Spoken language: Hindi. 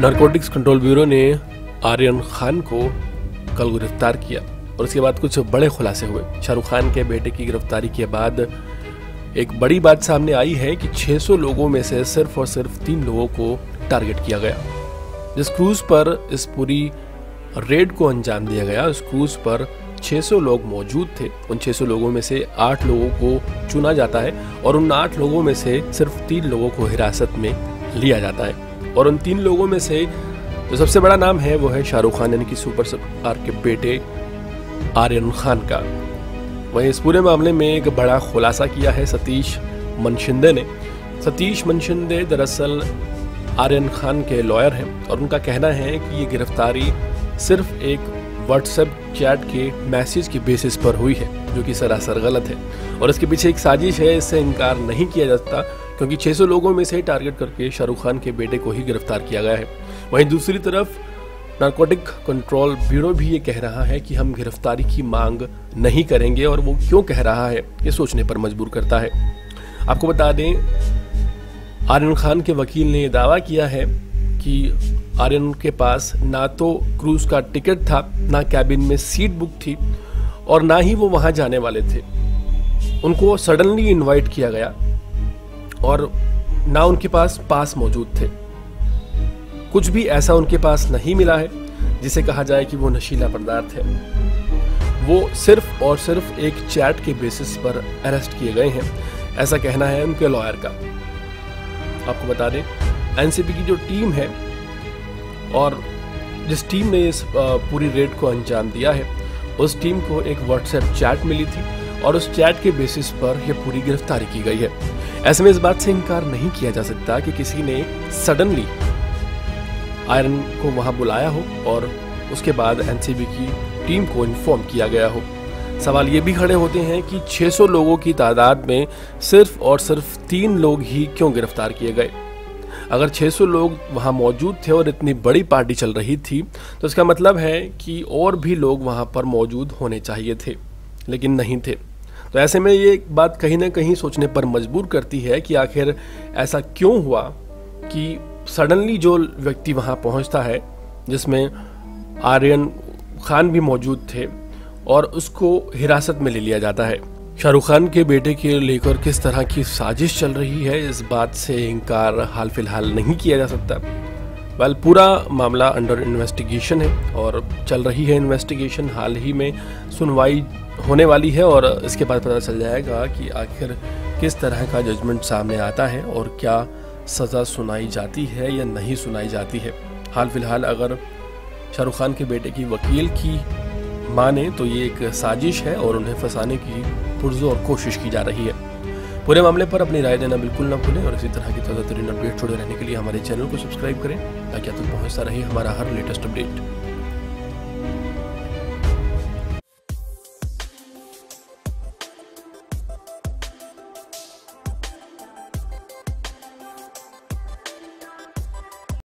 नारकोटिक्स कंट्रोल ब्यूरो ने आर्यन खान को कल गिरफ़्तार किया और उसके बाद कुछ बड़े खुलासे हुए। शाहरुख खान के बेटे की गिरफ्तारी के बाद एक बड़ी बात सामने आई है कि 600 लोगों में से सिर्फ़ और सिर्फ़ तीन लोगों को टारगेट किया गया। जिस क्रूज पर इस पूरी रेड को अंजाम दिया गया। उस क्रूज पर 600 लोग मौजूद थे। उन 600 लोगों में से आठ लोगों को चुना जाता है और उन आठ लोगों में से सिर्फ़ तीन लोगों को हिरासत में लिया जाता है। और उन तीन लोगों में से जो सबसे बड़ा नाम है, वो है शाहरुख खान, यानी कि सुपर स्टार के बेटे आर्यन खान का। वहीं इस पूरे मामले में एक बड़ा खुलासा किया है सतीश मनशिंदे ने। सतीश मनशिंदे दरअसल आर्यन खान के लॉयर हैं और उनका कहना है कि ये गिरफ्तारी सिर्फ़ एक व्हाट्सएप चैट के मैसेज के बेसिस पर हुई है, जो कि सरासर गलत है। और इसके पीछे एक साजिश है, इससे इनकार नहीं किया जा सकता, क्योंकि 600 लोगों में से टारगेट करके शाहरुख खान के बेटे को ही गिरफ़्तार किया गया है। वहीं दूसरी तरफ़ नारकोटिक कंट्रोल ब्यूरो भी ये कह रहा है कि हम गिरफ्तारी की मांग नहीं करेंगे, और वो क्यों कह रहा है, ये सोचने पर मजबूर करता है। आपको बता दें आर्यन खान के वकील ने दावा किया है कि आर्यन के पास ना तो क्रूज का टिकट था, ना कैबिन में सीट बुक थी और ना ही वो वहाँ जाने वाले थे। उनको सडनली इनवाइट किया गया और ना उनके पास पास मौजूद थे। कुछ भी ऐसा उनके पास नहीं मिला है, जिसे कहा जाए कि वो नशीला पदार्थ है। वो सिर्फ़ और सिर्फ़ एक चैट के बेसिस पर अरेस्ट किए गए हैं, ऐसा कहना है उनके लॉयर का। आपको बता दें एनसीपी की जो टीम है और जिस टीम ने इस पूरी रेड को अंजाम दिया है, उस टीम को एक व्हाट्सएप चैट मिली थी और उस चैट के बेसिस पर यह पूरी गिरफ्तारी की गई है। ऐसे में इस बात से इनकार नहीं किया जा सकता कि किसी ने सडनली आयरन को वहाँ बुलाया हो और उसके बाद एनसीबी की टीम को इन्फॉर्म किया गया हो। सवाल ये भी खड़े होते हैं कि 600 लोगों की तादाद में सिर्फ़ और सिर्फ़ तीन लोग ही क्यों गिरफ़्तार किए गए? अगर 600 लोग वहाँ मौजूद थे और इतनी बड़ी पार्टी चल रही थी तो इसका मतलब है कि और भी लोग वहाँ पर मौजूद होने चाहिए थे, लेकिन नहीं थे। तो ऐसे में ये बात कहीं ना कहीं सोचने पर मजबूर करती है कि आखिर ऐसा क्यों हुआ कि सडनली जो व्यक्ति वहाँ पहुँचता है, जिसमें आर्यन खान भी मौजूद थे, और उसको हिरासत में ले लिया जाता है। शाहरुख खान के बेटे के लेकर किस तरह की साजिश चल रही है, इस बात से इनकार हाल फ़िलहाल नहीं किया जा सकता। वेल पूरा मामला अंडर इन्वेस्टिगेशन है और चल रही है इन्वेस्टिगेशन हाल ही में सुनवाई होने वाली है और इसके बाद पता चल जाएगा कि आखिर किस तरह का जजमेंट सामने आता है और क्या सज़ा सुनाई जाती है या नहीं सुनाई जाती है। हाल फ़िलहाल अगर शाहरुख खान के बेटे की वकील की माने तो ये एक साजिश है और उन्हें फंसाने की पुरजोर कोशिश की जा रही है। पूरे मामले पर अपनी राय देना बिल्कुल ना भूलें और इसी तरह की ताज़ा तरीन अपडेट छोड़े रहने के लिए हमारे चैनल को सब्सक्राइब करें, ताकि आप तक पहुँचता रहे हमारा हर लेटेस्ट अपडेट।